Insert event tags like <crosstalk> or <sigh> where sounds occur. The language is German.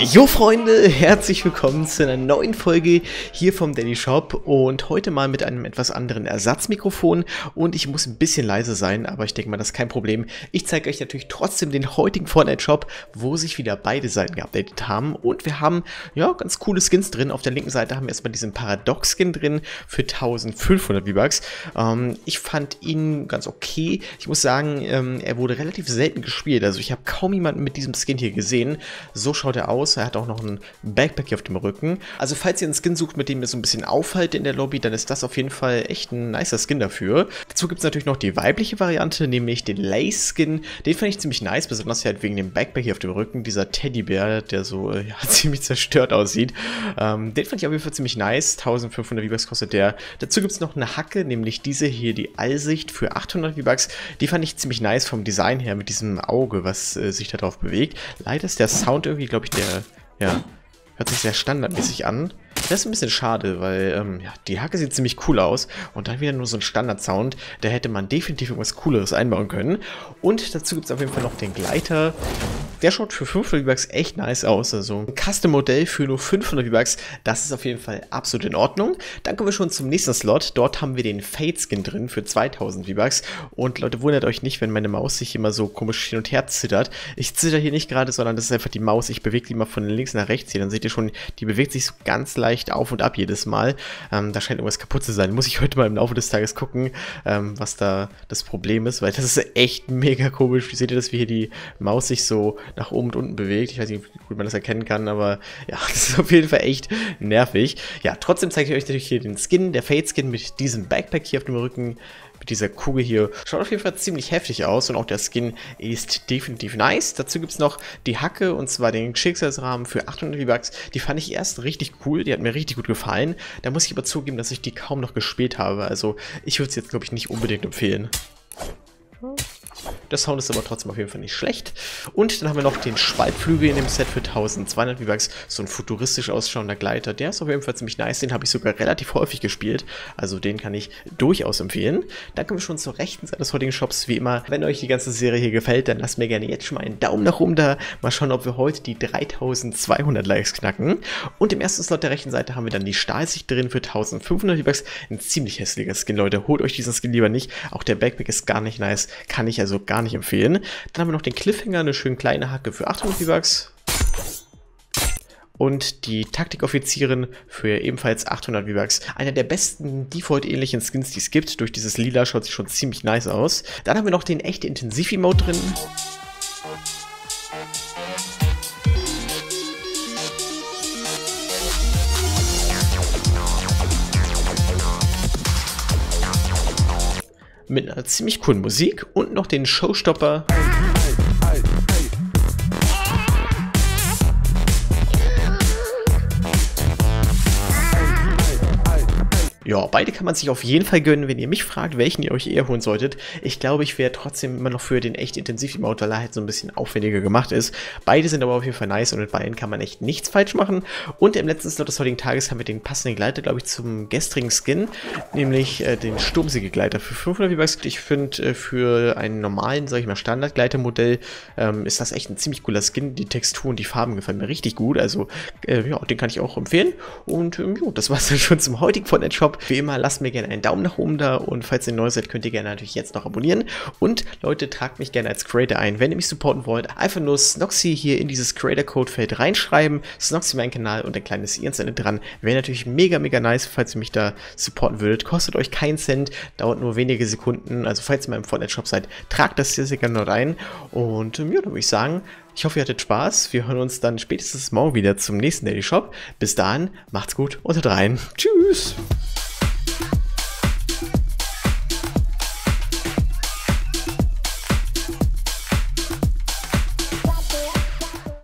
Jo Freunde, herzlich willkommen zu einer neuen Folge hier vom Daily Shop und heute mal mit einem etwas anderen Ersatzmikrofon und ich muss ein bisschen leise sein, aber ich denke mal, das ist kein Problem. Ich zeige euch natürlich trotzdem den heutigen Fortnite Shop, wo sich wieder beide Seiten geupdatet haben und wir haben ja ganz coole Skins drin. Auf der linken Seite haben wir erstmal diesen Paradox Skin drin für 1500 V-Bucks. Ähm, ich fand ihn ganz okay. Ich muss sagen, ähm, er wurde relativ selten gespielt, also ich habe kaum jemanden mit diesem Skin hier gesehen. So schaut er aus aus. Er hat auch noch einen Backpack hier auf dem Rücken. Also falls ihr einen Skin sucht, mit dem ihr so ein bisschen aufhaltet in der Lobby, dann ist das auf jeden Fall echt ein nicer Skin dafür. Dazu gibt es natürlich noch die weibliche Variante, nämlich den Lace Skin. Den fand ich ziemlich nice, besonders halt wegen dem Backpack hier auf dem Rücken. Dieser Teddybär, der so äh, <laughs> ja, ziemlich zerstört aussieht. Ähm, den fand ich auf jeden Fall ziemlich nice. 1500 V-Bucks kostet der. Dazu gibt es noch eine Hacke, nämlich diese hier, die Allsicht für 800 V-Bucks. Die fand ich ziemlich nice vom Design her mit diesem Auge, was äh, sich darauf bewegt. Leider ist der Sound irgendwie, glaube ich, der ja, hört sich sehr standardmäßig an. Das ist ein bisschen schade, weil ähm, ja, die Hacke sieht ziemlich cool aus und dann wieder nur so ein Standard-Sound. Da hätte man definitiv irgendwas Cooleres einbauen können. Und dazu gibt es auf jeden Fall noch den Gleiter. Der schaut für 500 V-Bucks echt nice aus. Also ein Custom-Modell für nur 500 V-Bucks, das ist auf jeden Fall absolut in Ordnung. Dann kommen wir schon zum nächsten Slot. Dort haben wir den Fade-Skin drin für 2000 V-Bucks. Und Leute, wundert euch nicht, wenn meine Maus sich immer so komisch hin und her zittert. Ich zitter hier nicht gerade, sondern das ist einfach die Maus. Ich bewege die mal von links nach rechts hier. Dann seht ihr schon, die bewegt sich so ganz leicht auf und ab jedes Mal. Ähm, da scheint irgendwas kaputt zu sein. Muss ich heute mal im Laufe des Tages gucken, ähm, was da das Problem ist, weil das ist echt mega komisch. Wie seht ihr das, wie hier die Maus sich so nach oben und unten bewegt? Ich weiß nicht, wie gut man das erkennen kann, aber ja, <laughs> das ist auf jeden Fall echt nervig. Ja, trotzdem zeige ich euch natürlich hier den Skin, der Fade Skin mit diesem Backpack hier auf dem Rücken mit dieser Kugel hier. Schaut auf jeden Fall ziemlich heftig aus und auch der Skin ist definitiv nice. Dazu gibt es noch die Hacke und zwar den Schicksalsrahmen für 800 V-Bucks. Die fand ich erst richtig cool, die hat mir richtig gut gefallen. Da muss ich aber zugeben, dass ich die kaum noch gespielt habe. Also ich würde es jetzt, glaube ich, nicht unbedingt empfehlen. Der Sound ist aber trotzdem auf jeden Fall nicht schlecht. Und dann haben wir noch den Spaltflügel in dem Set für 1200 V-Bucks. So ein futuristisch ausschauender Gleiter. Der ist auf jeden Fall ziemlich nice. Den habe ich sogar relativ häufig gespielt. Also den kann ich durchaus empfehlen. Dann kommen wir schon zur rechten Seite des heutigen Shops. Wie immer, wenn euch die ganze Serie hier gefällt, dann lasst mir gerne jetzt schon mal einen Daumen nach oben da. Mal schauen, ob wir heute die 3200 Likes knacken. Und im ersten Slot der rechten Seite haben wir dann die Stahlsicht drin für 1500 V-Bucks. Ein ziemlich hässlicher Skin, Leute. Holt euch diesen Skin lieber nicht. Auch der Backpack ist gar nicht nice. Kann ich also gar nicht empfehlen. Dann haben wir noch den Cliffhanger, eine schön kleine Hacke für 800 V-Bucks. Und die Taktikoffizierin für ebenfalls 800 V-Bucks. Einer der besten Default-ähnlichen Skins, die es gibt. Durch dieses Lila schaut sie schon ziemlich nice aus. Dann haben wir noch den echte Intensiv-Emote drin. Mit einer ziemlich coolen Musik und noch den Showstopper. Ja, beide kann man sich auf jeden Fall gönnen, wenn ihr mich fragt, welchen ihr euch eher holen solltet. Ich glaube, ich wäre trotzdem immer noch für den echt intensiv Emote, weil er halt so ein bisschen aufwendiger gemacht ist. Beide sind aber auf jeden Fall nice und mit beiden kann man echt nichts falsch machen. Und im letzten Slot des heutigen Tages haben wir den passenden Gleiter, glaube ich, zum gestrigen Skin, nämlich äh, den Sturmsäge-Gleiter für 500 V-Bucks. Ich finde, äh, für einen normalen, sage ich mal, Standard-Gleiter-Modell ähm, ist das echt ein ziemlich cooler Skin. Die Textur und die Farben gefallen mir richtig gut, also äh, ja, den kann ich auch empfehlen. Und ähm, jo, das war es dann schon zum heutigen Fortnite Shop. Wie immer, lasst mir gerne einen Daumen nach oben da und falls ihr neu seid, könnt ihr gerne natürlich jetzt noch abonnieren. Und Leute, tragt mich gerne als Creator ein. Wenn ihr mich supporten wollt, einfach nur Snoxy hier in dieses Creator-Code-Feld reinschreiben. Snoxy mein Kanal und ein kleines i ins Ende dran. Wäre natürlich mega, mega nice, falls ihr mich da supporten würdet. Kostet euch keinen Cent, dauert nur wenige Sekunden. Also falls ihr mal im Fortnite-Shop seid, tragt das sehr, sehr gerne rein. Und ähm, ja, dann würde ich sagen, ich hoffe, ihr hattet Spaß. Wir hören uns dann spätestens morgen wieder zum nächsten Daily Shop. Bis dahin, macht's gut und rein. Tschüss.